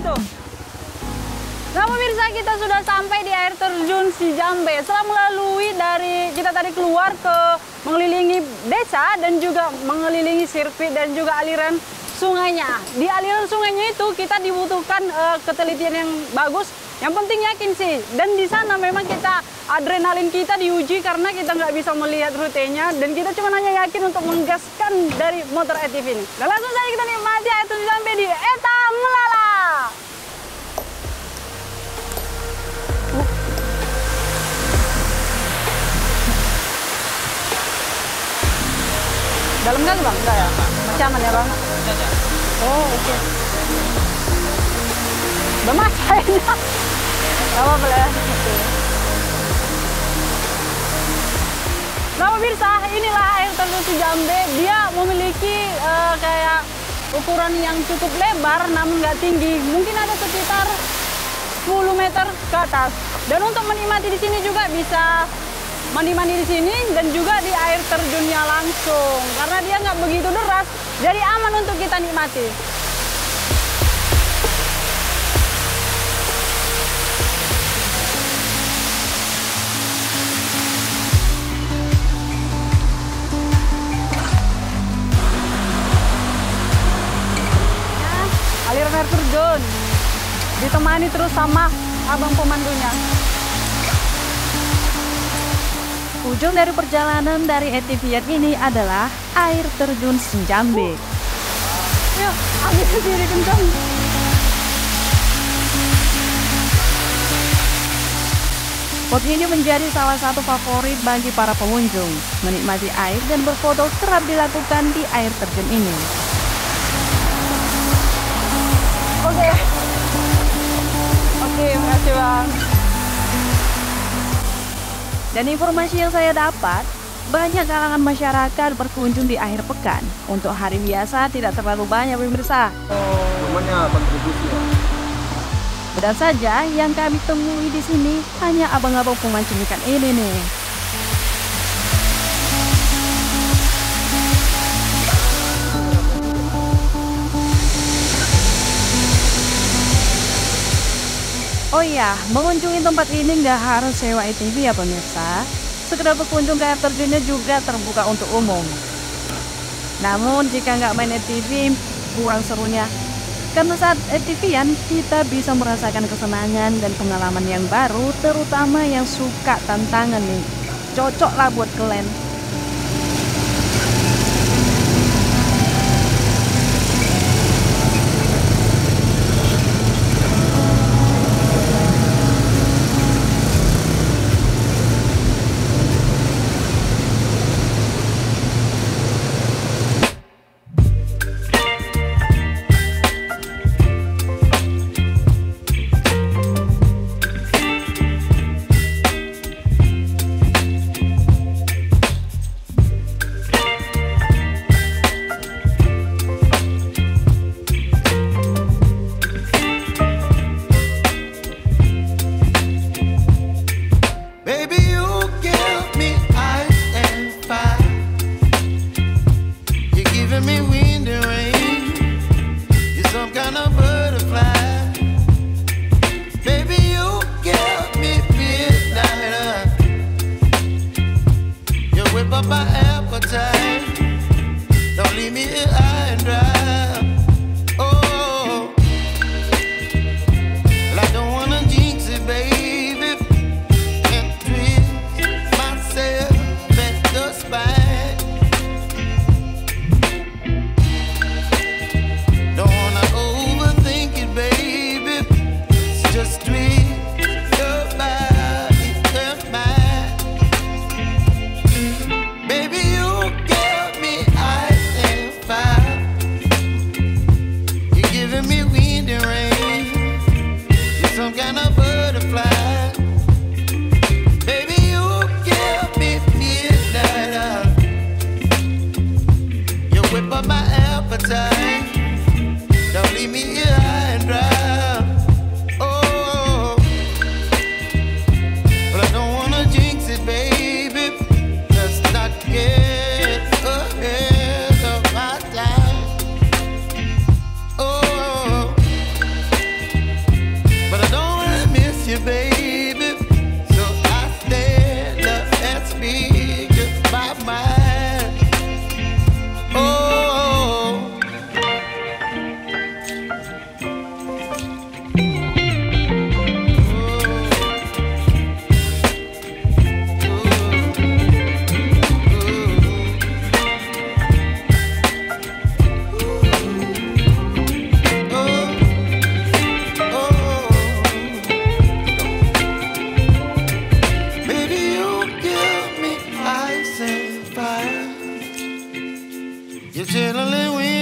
situ. Nah pemirsa kita sudah sampai di air terjun Jambe. Setelah melalui dari kita tadi keluar ke mengelilingi desa dan juga mengelilingi sirkuit dan juga aliran sungainya. Di aliran sungainya itu kita dibutuhkan uh, ketelitian yang bagus. Yang penting yakin sih. Dan di sana memang kita adrenalin kita diuji karena kita nggak bisa melihat rutenya dan kita cuma hanya yakin untuk menggaskan dari motor ATV ini. Dan langsung saja kita nikmati air terjun Jambe di Eta Dalam kali bang? Enggak ya? Masih aman ya bang? Oh oke. Okay. Lemas kayaknya. Apa-apa ya. Nah pemirsa, inilah air terjun Jambe. Dia memiliki uh, kayak ukuran yang cukup lebar namun nggak tinggi. Mungkin ada sekitar 10 meter ke atas. Dan untuk menikmati di sini juga bisa mandi-mandi di sini dan juga di air terjunnya langsung. Karena dia nggak begitu deras jadi aman untuk kita nikmati. Nah, aliran air terjun. Ditemani terus sama abang pemandunya Ujung dari perjalanan dari Etivian ini adalah air terjun Senjambe. Uh. Ambil sendiri kencang. Spot ini menjadi salah satu favorit bagi para pengunjung. Menikmati air dan berfoto kerap dilakukan di air terjun ini. Oke. Okay. Oke, okay, makasih Bang. Dan informasi yang saya dapat, banyak kalangan masyarakat berkunjung di akhir pekan. Untuk hari biasa tidak terlalu banyak pemirsa. Oh, namanya kontribusinya. Mudah saja yang kami temui di sini hanya abang-abang pemancing ikan ini nih. Oh iya, mengunjungi tempat ini nggak harus sewa ATV ya pemirsa. Sekedar berkunjung ke air terjunnya juga terbuka untuk umum. Namun jika nggak main ATV, kurang serunya. Karena saat ATV-an, kita bisa merasakan kesenangan dan pengalaman yang baru, terutama yang suka tantangan nih. Cocok lah buat kalian.